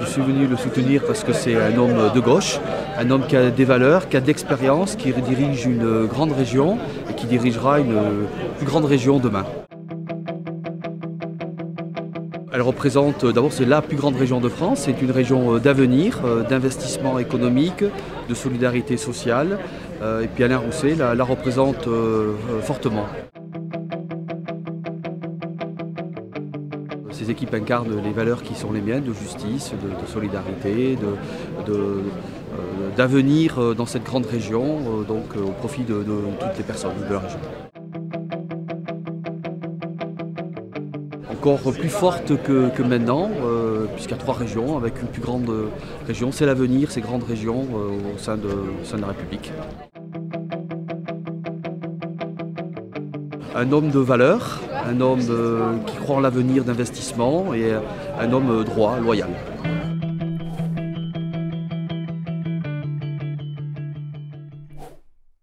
Je suis venu le soutenir parce que c'est un homme de gauche, un homme qui a des valeurs, qui a de l'expérience, qui dirige une grande région et qui dirigera une plus grande région demain. Elle représente, d'abord c'est la plus grande région de France, c'est une région d'avenir, d'investissement économique, de solidarité sociale. Et puis Alain Rousset la, la représente fortement. Ces équipes incarnent les valeurs qui sont les miennes, de justice, de, solidarité, d'avenir de, dans cette grande région, donc au profit de, toutes les personnes de la région. Encore plus forte que, maintenant, euh, puisqu'il y a trois régions, avec une plus grande région. C'est l'avenir, ces grandes régions euh, au, sein au sein de la République. Un homme de valeur, un homme euh, qui croit en l'avenir d'investissement et un homme droit, loyal.